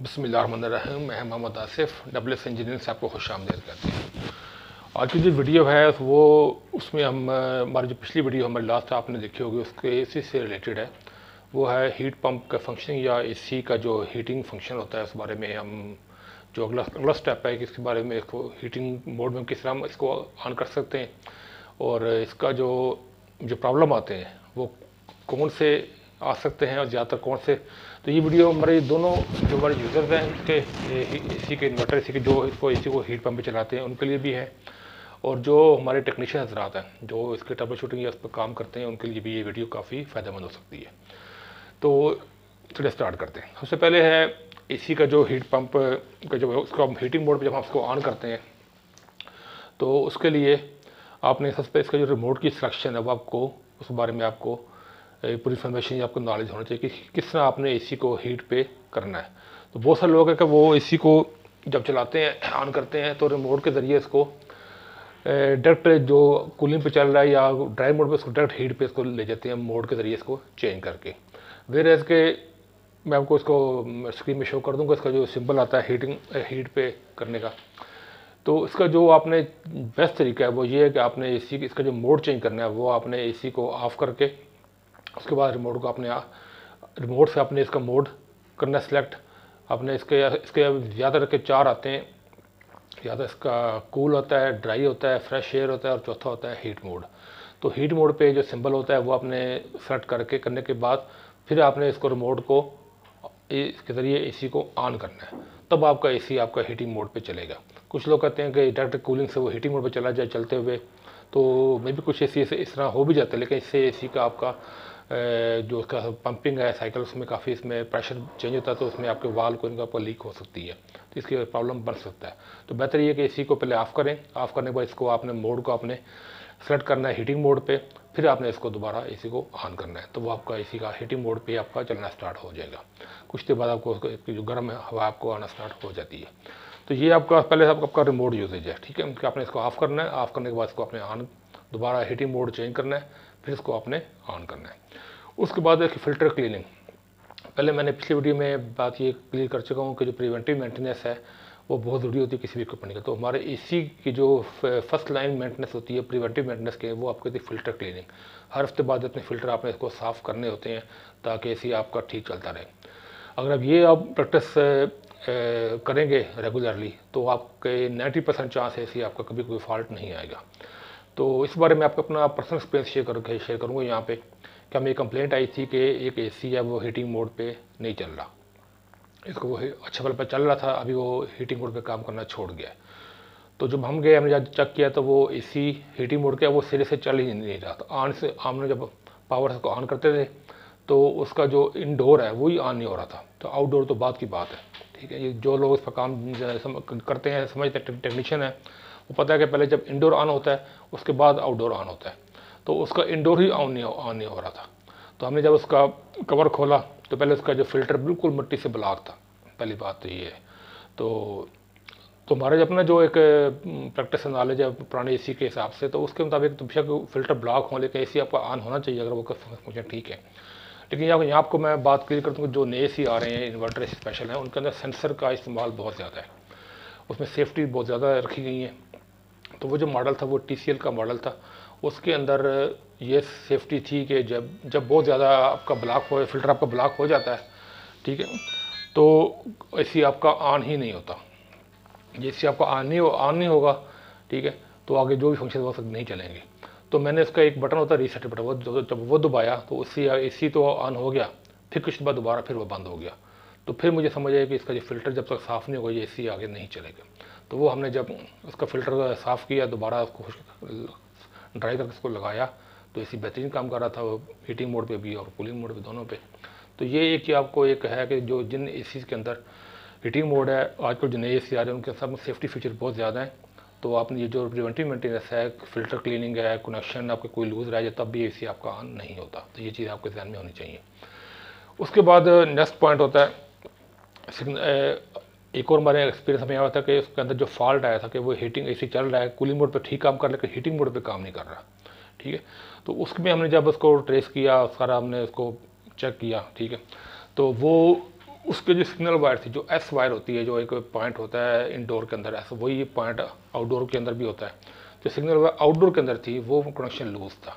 बसमीम मैं Mohammad Asif double S engineering से आपको खुश आमदेद करते हैं। आज की जो वीडियो है, वो उसमें हम, हमारी जो पिछली वीडियो, हमारी लास्ट आपने देखी होगी, उसके इसी से रिलेटेड है। वो है हीट पंप का फंक्शनिंग या एसी का जो हीटिंग फ़ंक्शन होता है उस बारे में हम, जो अगला अगला स्टेप है कि इसके बारे में इसको हीटिंग मोड में किस तरह हम इसको ऑन कर सकते हैं। और इसका जो जो प्रॉब्लम आते हैं, वो कौन से आ सकते हैं और ज़्यादातर कौन से तो ये वीडियो हमारे दोनों जो हमारे यूज़र्स हैं उसके इसी के इन्वर्टर इसी के जो इसको, इसी को हीट पंप पे चलाते हैं, उनके लिए भी है। और जो हमारे टेक्नीशियन हजरात हैं, जो इसके ट्रबल शूटिंग या उस पर काम करते हैं, उनके लिए भी ये वीडियो काफ़ी फ़ायदेमंद हो सकती है। तो चलिए स्टार्ट करते हैं। सबसे पहले है एसी का जो हीट पंप का जो उसको हम हीटिंग मोड पर जब हम उसको ऑन करते हैं तो उसके लिए आपने सबसे इसका जो रिमोट की सिलेक्शन है, वो आपको, उस बारे में आपको पूरी इन्फॉर्मेशन आपको नॉलेज होना चाहिए कि किस तरह आपने एसी को हीट पे करना है। तो बहुत सारे लोग हैं कि वो एसी को जब चलाते हैं ऑन करते हैं तो रिमोट के ज़रिए इसको डायरेक्ट जो कूलिंग पे चल रहा है या ड्राई मोड पे इसको डायरेक्ट हीट पे इसको ले जाते हैं मोड के ज़रिए इसको चेंज करके। वेर एज के मैं आपको इसको स्क्रीन में शो कर दूँगा, इसका जो सिंबल आता है हीटिंग हीट पे करने का। तो इसका जो आपने बेस्ट तरीका है वो ये है कि आपने एसी इसका जो मोड चेंज करना है, वो आपने एसी को ऑफ़ करके उसके बाद रिमोट को अपने रिमोट से अपने इसका मोड करना सिलेक्ट अपने इसके इसके ज़्यादा के चार आते हैं। या तो इसका कूल होता है ड्राई होता है फ्रेश एयर होता है और चौथा होता है हीट मोड तो हीट मोड पे जो सिंबल होता है वो आपने सेलेक्ट करके करने के बाद फिर आपने इसको रिमोट को इसके ज़रिए एसी को ऑन करना है। तब आपका एसी आपका हीटिंग मोड पे चलेगा। कुछ लोग कहते हैं कि डायरेक्ट कूलिंग से वो हीटिंग मोड पे चला जाए, चलते हुए। तो मे भी कुछ एसी इस तरह हो भी जाता है, लेकिन इससे एसी का आपका जो उसका पंपिंग है साइकिल उसमें काफ़ी इसमें प्रेशर चेंज होता है तो उसमें आपके वाल को, इनका लीक हो सकती है। तो इसकी प्रॉब्लम बन सकता है। तो बेहतर ये कि एसी को पहले ऑफ़ करें। ऑफ़ करने के बाद इसको आपने मोड को आपने सेलेक्ट करना है हीटिंग मोड पे, फिर आपने इसको दोबारा एसी को ऑन करना है। तो वो आपका एसी का हीटिंग मोड पे आपका चलना स्टार्ट हो जाएगा। कुछ देर बाद आपको इसकी जो गर्म हवा आपको आना स्टार्ट हो जाती है। तो ये आपका, पहले आपका रिमोट यूजेज है, ठीक है? आपने इसको ऑफ़ करना है ऑफ़ करने के बाद इसको आपने ऑन दोबारा हीटिंग मोड चेंज करना है, फिर इसको आपने ऑन करना है। उसके बाद एक फ़िल्टर क्लीनिंग पहले मैंने पिछली वीडियो में बात ये क्लियर कर चुका हूँ कि जो प्रिवेंटिव मेंटेनेंस है, वो बहुत ज़रूरी होती है किसी भी कंपनी का। तो हमारे एसी की जो फ़र्स्ट लाइन मेंटेनेंस होती है प्रिवेंटिव मेंटेनेंस के, वो आपको होती है फ़िल्टर क्लीनिंग हर हफ़्ते बाद अपने फ़िल्टर आपने इसको साफ़ करने होते हैं, ताकि एसी आपका ठीक चलता रहे। अगर आप ये आप प्रैक्टिस करेंगे रेगुलरली तो आपके नाइन्टी परसेंट चांस है एसी आपका कभी कोई फॉल्ट नहीं आएगा। तो इस बारे में आपको अपना पर्सनल एक्सपीरियंस शेयर करके शेयर करूँगा यहाँ पे कि हमें कंप्लेंट आई थी कि एक एसी है, वो हीटिंग मोड पे नहीं चल रहा। इसको वो अच्छा वाला पर चल रहा था, अभी वो हीटिंग मोड पे काम करना छोड़ गया। तो जब हम गए, हमने चेक किया तो वो एसी हीटिंग मोड का वो सिरे से चल ही नहीं रहा था। ऑन से हमने जब पावर को ऑन करते थे तो उसका जो इनडोर है वही ऑन नहीं हो रहा था। तो आउटडोर तो बात की बात है। ठीक है, ये जो लोग इस पर काम करते हैं, समझते हैं टेक्नीशियन है, वो पता है कि पहले जब इंडोर ऑन होता है, उसके बाद आउटडोर ऑन होता है। तो उसका इंडोर ही ऑन नहीं ऑन नहीं हो रहा था। तो हमने जब उसका कवर खोला तो पहले उसका जो फ़िल्टर बिल्कुल मिट्टी से ब्लॉक था, पहली बात तो ये। है तो तो जब अपना जो एक प्रैक्टिस नॉलेज है, पुराने एसी के हिसाब से तो उसके मुताबिक तो बेशक फ़िल्टर ब्लॉक हो, लेकिन एसी आपका ऑन होना चाहिए, अगर वो फ़ंक्शन ठीक है। लेकिन यहाँ यहाँ आपको मैं बात क्लियर कर दूँ जो नए सी आ रहे हैं, इन्वर्टर स्पेशल हैं, उनके अंदर सेंसर का इस्तेमाल बहुत ज़्यादा है। उसमें सेफ्टी बहुत ज़्यादा रखी गई है। तो वो जो मॉडल था, वो TCL का मॉडल था, उसके अंदर ये सेफ्टी थी कि जब जब बहुत ज़्यादा आपका ब्लॉक हो फ़िल्टर आपका ब्लॉक हो जाता है, ठीक है तो ऐसी आपका ऑन ही नहीं होता। जैसे आपका ऑन नहीं ऑन नहीं होगा, ठीक है तो आगे जो भी फ़ंक्शन हो सकते नहीं चलेंगे। तो मैंने इसका एक बटन होता है रीसेट बटन, वो जब वो दबाया तो उससे ए तो ऑन हो गया, फिर कुछ बाद दोबारा फिर वो बंद हो गया। तो फिर मुझे समझ आया कि इसका जो फ़िल्टर जब तक साफ़ नहीं होगा, ये ए आगे नहीं चलेगा। तो वो हमने जब उसका फ़िल्टर साफ़ किया, दोबारा उसको ड्राई करके उसको लगाया तो इसी बेहतरीन काम कर रहा था, वो हीटिंग मोड पे भी और कूलिंग मोड पे दोनों पे। तो ये एक ही आपको एक है कि जो जिन ए के अंदर हीटिंग मोड है, आजकल जो नए ए सी आ रहे हैं, उनके सब सेफ्टी फीचर बहुत ज़्यादा हैं। तो आपने ये जो प्रिवेंटिव मेंटेनेंस है फ़िल्टर क्लीनिंग है कनेक्शन आपके कोई लूज़ रह जाए, तब भी ए आपका ऑन नहीं होता। तो ये चीज़ आपके ध्यान में होनी चाहिए। उसके बाद नेक्स्ट पॉइंट होता है एक और हमारे एक्सपीरियंस हमें आया था कि उसके अंदर जो फॉल्ट आया था कि वो हीटिंग एसी चल रहा है कूलिंग मोड पे ठीक काम कर लेकिन हीटिंग मोड पे काम नहीं कर रहा। ठीक है? तो उसमें हमने जब उसको ट्रेस किया सारा हमने उसको चेक किया, ठीक है? तो वो उसके जो सिग्नल वायर थी, जो एस वायर होती है, जो एक पॉइंट होता है इंडोर के अंदर ऐसा वही पॉइंट आउटडोर के अंदर भी होता है। जो सिग्नल वायर आउटडोर के अंदर थी, वो कनेक्शन लूज था।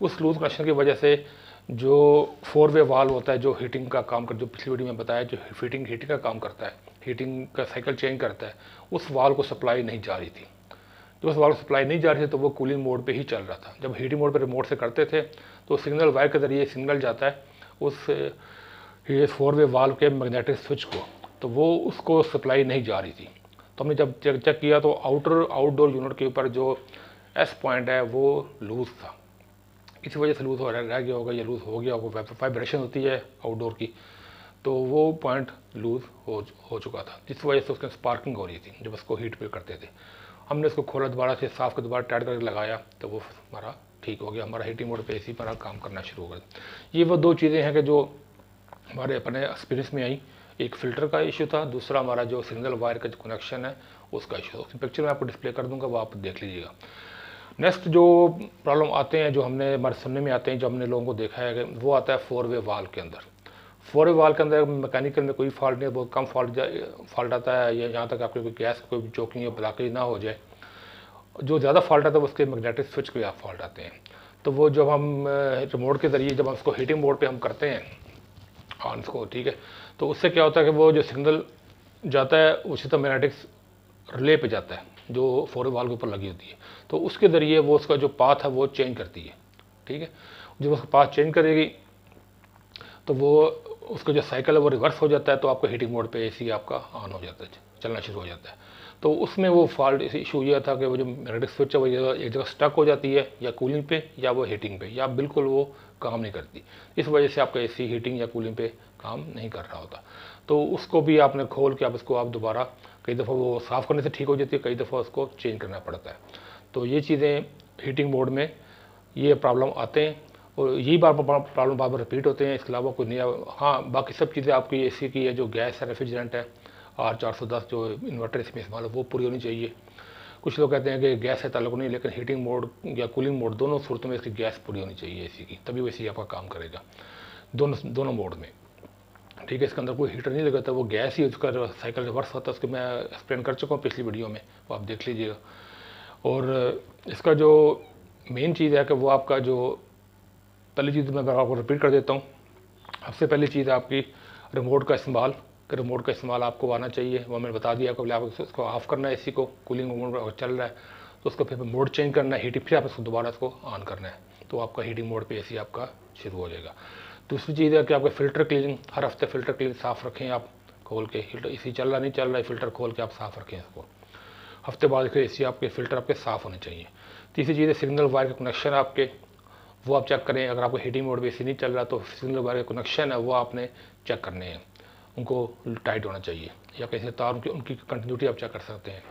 उस लूज कनेक्शन की वजह से जो फोर वे वाल होता है, जो हीटिंग का काम कर, जो पिछली वीडियो में बताया, जो हीटिंग हीटिंग का काम करता है हीटिंग का साइकिल चेंज करता है, उस वाल को सप्लाई नहीं जा रही थी। जब उस वाल को सप्लाई नहीं जा रही थी तो वो कूलिंग मोड पे ही चल रहा था। जब हीटिंग मोड पे रिमोट से करते थे तो सिग्नल वायर के ज़रिए सिग्नल जाता है, उस ये फोर वे वाल्व के मैग्नेटिक स्विच को तो वो उसको सप्लाई नहीं जा रही थी। तो हमने जब चेक किया तो आउटर आउटडोर यूनिट के ऊपर जो एस पॉइंट है, वो लूज़ था। इसी वजह से लूज़ हो रह गया होगा, या लूज़ हो गया होगा वाइब्रेशन होती है आउटडोर की तो वो पॉइंट लूज़ हो हो चुका था, जिस वजह से उसके स्पार्किंग हो रही थी, जब उसको हीट पे करते थे। हमने उसको खोला दोबारा से, साफ़ कर दोबारा टाइट करके लगाया तो वो हमारा ठीक हो गया, हमारा हीटिंग मोड पे एसी हमारा काम करना शुरू हो गया। ये वो दो चीज़ें हैं कि जो हमारे अपने एक्सपीरियंस में आई। एक फ़िल्टर का इशू था, दूसरा हमारा जो सिग्नल वायर का जो कनेक्शन है, उसका इशू उसकी पिक्चर मैं आपको डिस्प्ले कर दूँगा, वो आप देख लीजिएगा। नेक्स्ट जो प्रॉब्लम आते हैं, जो हमने हमारे सुनने में आते हैं, जो हमने लोगों को देखा है, वो आता है फोर वे वाल के अंदर। फोर वे वाल के अंदर मैकेनिकल में कोई फॉल्ट नहीं बहुत कम फॉल्ट फॉल्ट आता है। या यहाँ तक आपके कोई गैस कोई चौकिंग या ब्लॉकेज ना हो जाए। जो ज़्यादा फॉल्ट आता है उसके मैग्नेटिक स्विच के फॉल्ट आते हैं। तो वो जब हम रिमोट के ज़रिए जब हम उसको हीटिंग मोड पे हम करते हैं ऑन इसको ठीक है? तो उससे क्या होता है कि वो जो सिग्नल जाता है तरह मैग्नेटिक्स रिले पे जाता है, जो फोर वाल के ऊपर लगी होती है। तो उसके ज़रिए वो उसका जो पाथ है, वो चेंज करती है, ठीक है? जब उसका पाथ चेंज करेगी तो वो उसका जो साइकिल है, वो रिवर्स हो जाता है तो आपका हीटिंग मोड पे एसी आपका ऑन हो जाता है, चलना शुरू हो जाता है। तो उसमें वो फॉल्ट इशू यह था कि वो जो मैग्नेटिक स्विच है, वो एक जगह स्टक हो जाती है, या कूलिंग पे, या वो हीटिंग पे, या बिल्कुल वो काम नहीं करती। इस वजह से आपका एसी हीटिंग या कूलिंग पे काम नहीं कर रहा होता। तो उसको भी आपने खोल के आप इसको आप दोबारा, कई दफ़ा वो साफ़ करने से ठीक हो जाती है, कई दफ़ा उसको चेंज करना पड़ता है। तो ये चीज़ें हीटिंग मोड में ये प्रॉब्लम आते हैं, और यही बार प्रॉब्लम बार बार रिपीट होते हैं। इसके अलावा कोई नया हाँ बाकी सब चीज़ें आपकी ए की है, जो गैस है रेफ्रिजरेंट है आर चार सौ दस जो इन्वर्टर इसमें इस्तेमाल है, वो पूरी होनी चाहिए। कुछ लोग कहते हैं कि गैस है ताल्लुक नहीं, लेकिन हीटिंग मोड या कूलिंग मोड दोनों सूरतों में इसकी गैस पूरी होनी चाहिए एसी की। तभी वो एसी आपका काम करेगा। दोनों दोनों मोड में। ठीक है, इसके अंदर कोई हीटर नहीं लगाता, वो गैस ही उसका जो साइकिल रिवर्स होता है, उसके मैं एक्सप्लेन कर चुका हूँ पिछली वीडियो में, वो आप देख लीजिएगा। और इसका जो मेन चीज़ है कि वो आपका जो पहली चीज़ मैं आपको रिपीट कर देता हूँ, सबसे पहली चीज़ आपकी रिमोट का इस्तेमाल कि रिमोट का इस्तेमाल आपको आना चाहिए। वो मैंने बता दिया कि आप उसको ऑफ़ करना है, इसी को कूलिंग मोड चल रहा है तो उसको फिर मोड चेंज करना है हीटिंग फिर आप उसको दोबारा उसको ऑन करना है। तो आपका हीटिंग मोड पे एसी आपका शुरू हो जाएगा। दूसरी चीज़ है कि आपका फ़िल्टर क्लीनिंग हर हफ़्ते फ़िल्टर क्लीन साफ़ रखें आप, खोल के इसी चल रहा, नहीं चल रहा है फ़िल्टर खोल के आप साफ़ रखें इसको। हफ़्ते बाद फिर ए आपके फ़िल्टर आपके साफ़ होने चाहिए। तीसरी चीज़ है सिग्नल वायर के कनेक्शन आपके, वो आप चेक करें। अगर आपको हीटिंग मोड पे एसी नहीं चल रहा तो सिग्नल वायर के कनेक्शन है, वो आपने चेक करने हैं। उनको टाइट होना चाहिए, या कैसे तार उनकी उनकी कंटिन्यूटी आप चेक कर सकते हैं।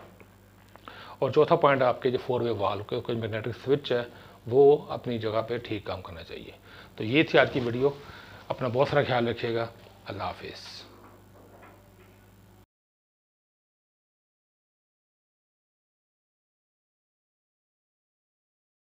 और चौथा पॉइंट आपके जो फोर वे वाल कोई मैग्नेटिक स्विच है, वो अपनी जगह पे ठीक काम करना चाहिए। तो ये थी आज की वीडियो अपना बहुत सारा ख्याल रखिएगा। अल्लाह हाफिज़।